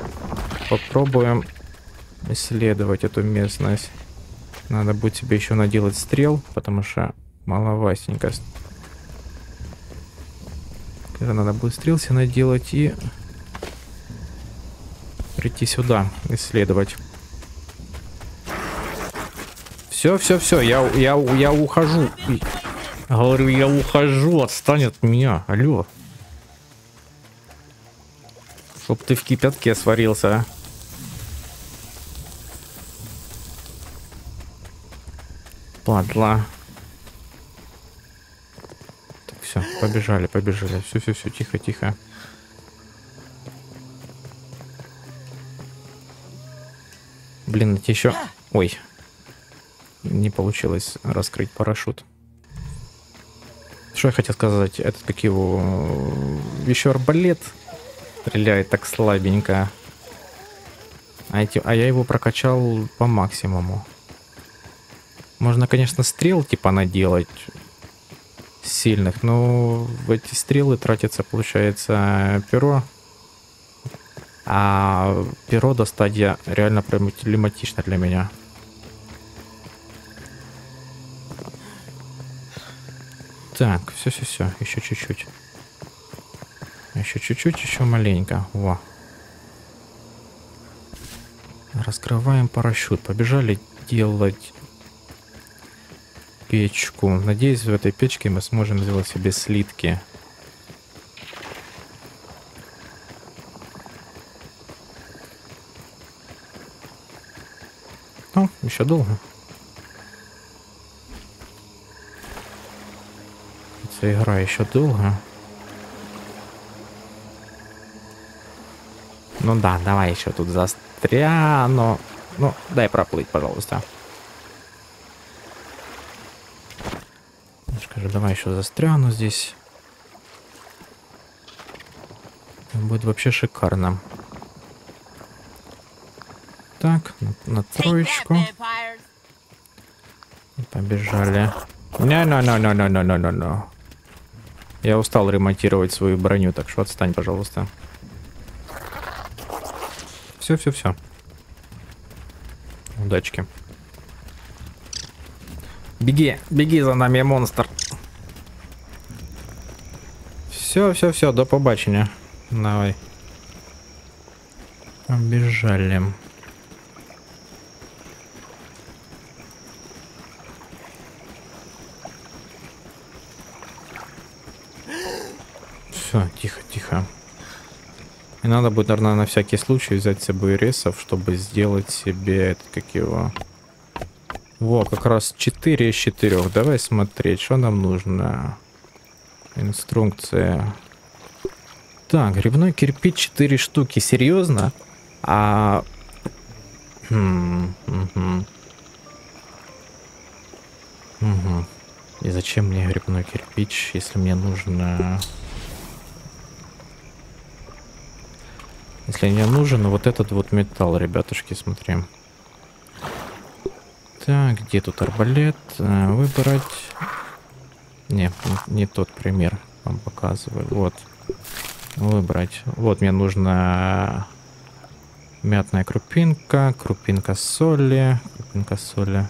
S1: попробуем исследовать эту местность. Надо будет себе еще наделать стрел, потому что маловастенько. Когда надо будет стрел себе наделать и прийти сюда, исследовать. Все, все, все, я, я, я ухожу. Говорю, я ухожу, отстань от меня. Алло. Чтоб ты в кипятке сварился. А. Падла. Так, все, побежали, побежали. Все, все, все, тихо, тихо. Блин, это еще... Ой. Не получилось раскрыть парашют. Что я хотел сказать? Этот, как его... Еще арбалет стреляет так слабенько. А, эти, а я его прокачал по максимуму. Можно, конечно, стрел типа наделать сильных, но в эти стрелы тратится, получается, перо. А перо достать я реально проблематично для меня. Так, все-все-все, еще чуть-чуть. Еще чуть-чуть, еще маленько. Во. Раскрываем парашют. Побежали делать печку. Надеюсь, в этой печке мы сможем сделать себе слитки. Ну, еще долго. Эта игра еще долго. Ну да, давай еще тут застряну. Ну, дай проплыть, пожалуйста. Скажи, давай еще застряну здесь. Будет вообще шикарно. Так, на, на троечку. Побежали. Не-не-не-не-не-не-не-не. Я устал ремонтировать свою броню, так что отстань, пожалуйста. Все, все, все. Удачки. Беги, беги за нами, монстр. Все, все, все, до побачення. Давай. Побежали. Все, тихо, тихо. И надо будет, наверное, на всякий случай взять с собой ресов, чтобы сделать себе, как его... Во, как раз 4 из 4. Давай смотреть, что нам нужно. Инструкция. Так, грибной кирпич 4 штуки. Серьезно? А... Угу. Угу. И зачем мне грибной кирпич, если мне нужно... Если мне нужен вот этот вот металл, ребятушки, смотрим. Так, где тут арбалет? А, выбрать. Не, не тот пример вам показываю. Вот. Выбрать. Вот мне нужна мятная крупинка, крупинка соли, крупинка соли.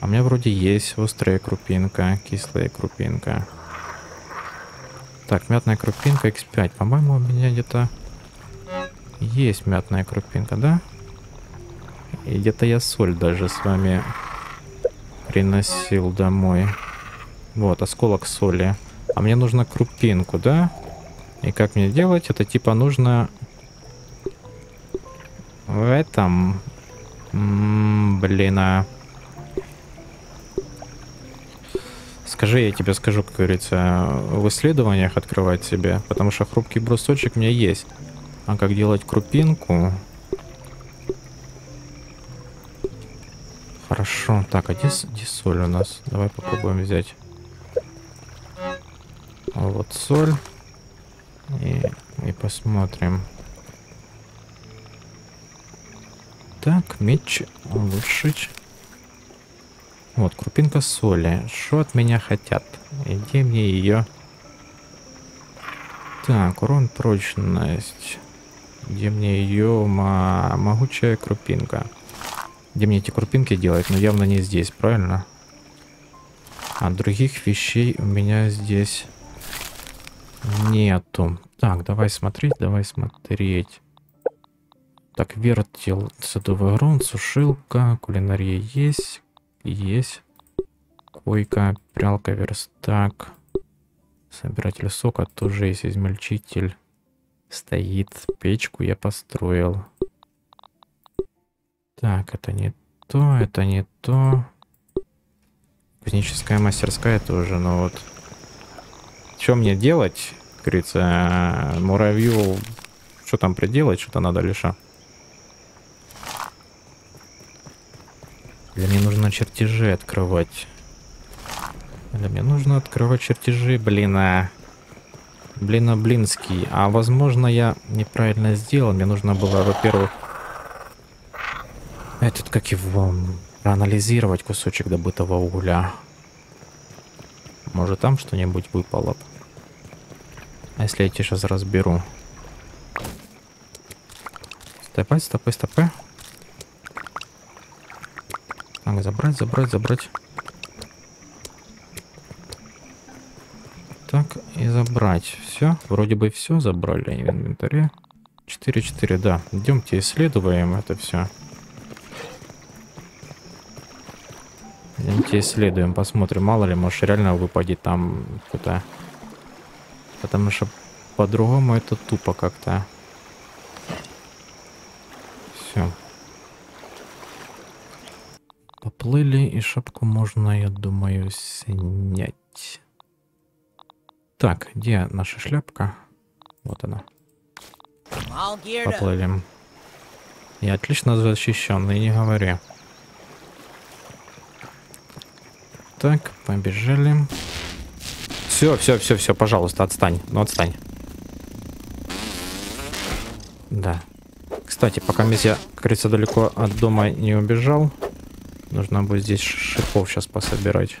S1: А у меня вроде есть острая крупинка, кислая крупинка. Так, мятная крупинка X5. По-моему, у меня где-то есть мятная крупинка, да? И где-то я соль даже с вами приносил домой. Вот, осколок соли. А мне нужно крупинку, да? И как мне делать? Это типа нужно в этом... М -м, блин, а... Скажи, я тебе скажу, как говорится, в исследованиях открывать себе, потому что хрупкий брусочек у меня есть. А как делать крупинку? Хорошо. Так, а где, где соль у нас? Давай попробуем взять. Вот соль. И, и посмотрим. Так, меч улучшить. Вот, крупинка соли. Что от меня хотят? Где мне ее? Так, урон прочность. Где мне ее могучая крупинка? Где мне эти крупинки делать? Но ну, явно не здесь, правильно? А других вещей у меня здесь нету. Так, давай смотреть, давай смотреть. Так, вертел, садовый грунт, сушилка, кулинария есть, есть. Койка, прялка, верстак. Собиратель сока тоже есть, измельчитель. Стоит, печку я построил. Так, это не то, это не то. Кузнеческая мастерская тоже, но вот... Что мне делать? Как говорится, муравью... Что там приделать? Что-то надо лиша. Для мне нужно чертежи открывать. Для мне нужно открывать чертежи, блин, а... Блин, а блинский. А возможно я неправильно сделал. Мне нужно было, во-первых, этот, как его, проанализировать кусочек добытого угля. Может там что-нибудь выпало. А если я тебе сейчас разберу? Стопай, стопай, стопай. Так, забрать, забрать, забрать. Так, и забрать. Все, вроде бы все забрали в инвентаре. 4-4, да. Идемте исследуем это все. Идемте исследуем, посмотрим. Мало ли, может реально выпадет там кто-то. Потому что по-другому это тупо как-то. Все. Поплыли, и шапку можно, я думаю, снять. Так, где наша шляпка? Вот она. Поплыли. Я отлично защищен, и не говори. Так, побежали. Все, все, все, все, пожалуйста, отстань. Ну, отстань. Да. Кстати, пока я, как говорится, далеко от дома не убежал, нужно будет здесь шипов сейчас пособирать.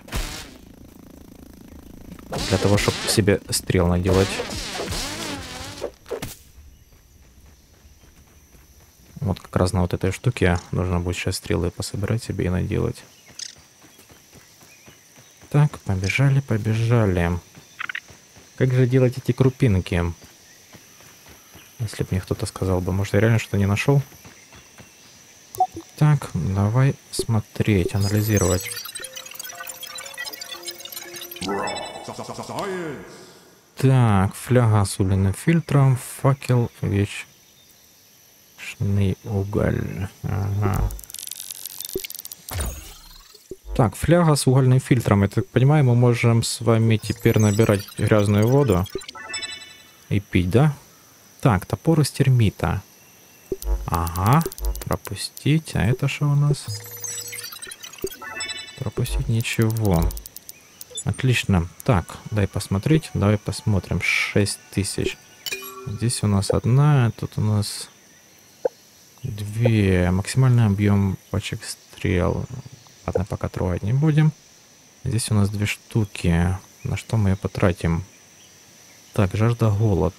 S1: Для того, чтобы себе стрел наделать. Вот как раз на вот этой штуке нужно будет сейчас стрелы пособирать себе и наделать. Так, побежали, побежали. Как же делать эти крупинки? Если бы мне кто-то сказал бы, может я реально что-то не нашел? Так, давай смотреть, анализировать. Так, фляга с угольным фильтром, факел, вечный уголь. Ага. Так, фляга с угольным фильтром. Я так понимаю, мы можем с вами теперь набирать грязную воду и пить, да? Так, топор из термита. Ага, пропустить. А это что у нас? Пропустить ничего. Отлично. Так, дай посмотреть. Давай посмотрим. 6 тысяч. Здесь у нас одна, тут у нас две. Максимальный объем пачек стрел. Ладно, пока трогать не будем. Здесь у нас две штуки. На что мы ее потратим? Так, жажда, голод.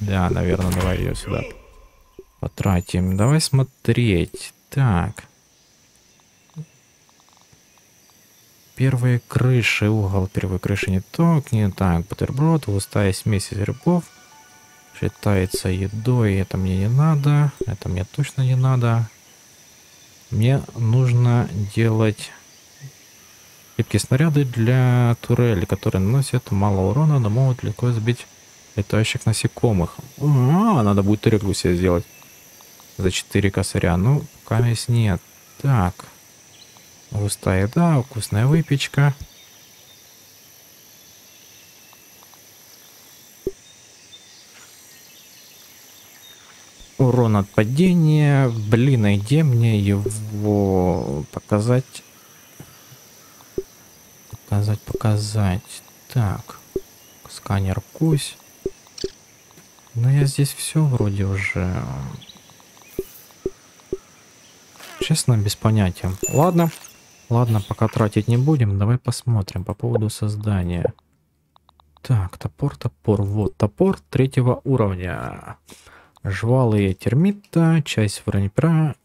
S1: Да, наверное, давай ее сюда потратим. Давай смотреть. Так. Первые крыши, угол первой крыши не так, не так. Бутерброд, густая смесь из грибов. Считается едой, это мне не надо. Это мне точно не надо. Мне нужно делать гибкие снаряды для турели, которые наносят мало урона, но могут легко сбить летающих насекомых. А, надо будет турельку себе сделать за 4 косаря. Ну, камесь нет. Так. Густая еда, вкусная выпечка. Урон от падения. Блин, где мне его показать? Показать, показать. Так. Сканер кусь. Ну я здесь все вроде уже. Честно, без понятия. Ладно. Ладно, пока тратить не будем. Давай посмотрим по поводу создания. Так, топор, топор. Вот, топор третьего уровня. Жвалы термита, часть бронепра.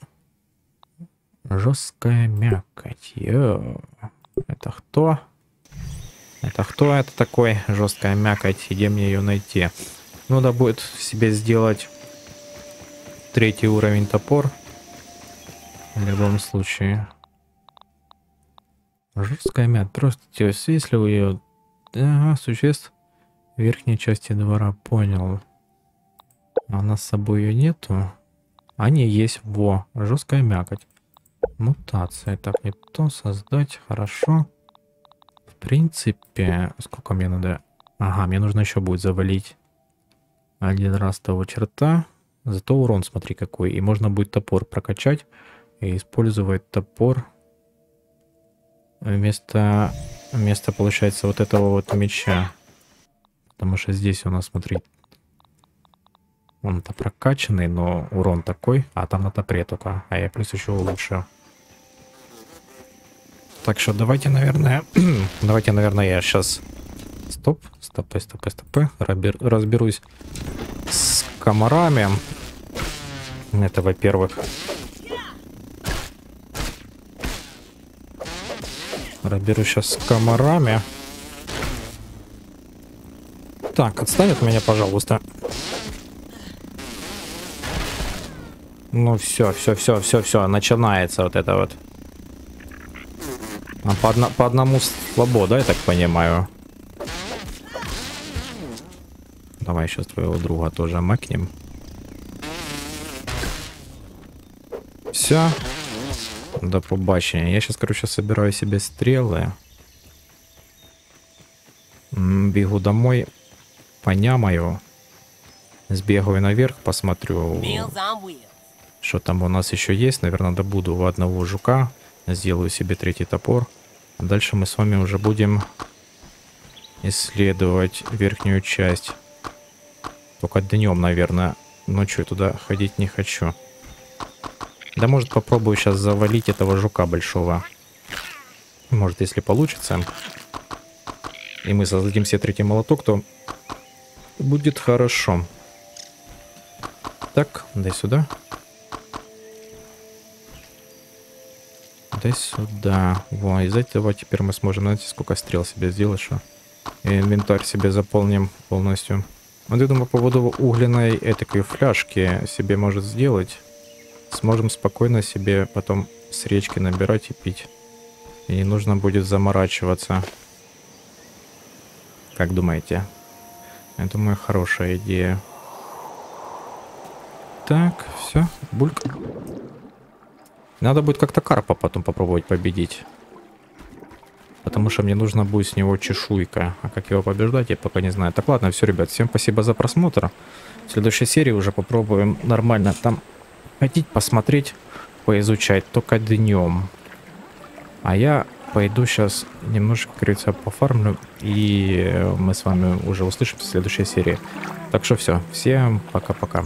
S1: Жесткая мякоть. Йо. Это кто? Это кто это такой? Жесткая мякоть. Где мне ее найти? Надо будет себе сделать третий уровень топор. В любом случае. Жесткая мят. Просто если у ее ага, существ в верхней части двора. Понял. А нас с собой ее нету. Они есть. Во. Жесткая мякоть. Мутация. Так, не то создать. Хорошо. В принципе, сколько мне надо? Ага, мне нужно еще будет завалить один раз того черта. Зато урон, смотри, какой. И можно будет топор прокачать и использовать топор вместо, вместо получается, вот этого вот меча. Потому что здесь у нас, смотри, он-то прокачанный, но урон такой, а там на топре только. А я плюс еще улучшил. Так что давайте, наверное, давайте, наверное, я сейчас... Стоп, стопы, стопы, стопы. Разберусь с комарами. Это, во-первых. Разберусь сейчас с комарами. Так, отстань от меня, пожалуйста. Ну все, все, все, все, все, начинается вот это вот. А по, одно, по одному слабо, я так понимаю? Давай сейчас твоего друга тоже макнем. Все. До побачення. Я сейчас, короче, собираю себе стрелы. Бегу домой, понямаю. Сбегаю наверх, посмотрю, что там у нас еще есть. Наверное, добуду у одного жука. Сделаю себе третий топор. А дальше мы с вами уже будем исследовать верхнюю часть. Только днем, наверное. Ночью туда ходить не хочу. Да может попробую сейчас завалить этого жука большого. Может, если получится. И мы создадим себе третий молоток, то будет хорошо. Так, дай сюда. Да сюда. Во, из этого теперь мы сможем, знаете, сколько стрел себе сделать, что и инвентарь себе заполним полностью. Вот я думаю, по поводу угленной этой фляжки себе может сделать. Сможем спокойно себе потом с речки набирать и пить. И не нужно будет заморачиваться. Как думаете? Я думаю, хорошая идея. Так, все, бульк. Надо будет как-то карпа потом попробовать победить. Потому что мне нужно будет с него чешуйка. А как его побеждать, я пока не знаю. Так, ладно, все, ребят, всем спасибо за просмотр. В следующей серии уже попробуем нормально там ходить, посмотреть, поизучать только днем. А я пойду сейчас немножко, как говорится, пофармлю. И мы с вами уже услышимся в следующей серии. Так что все, всем пока-пока.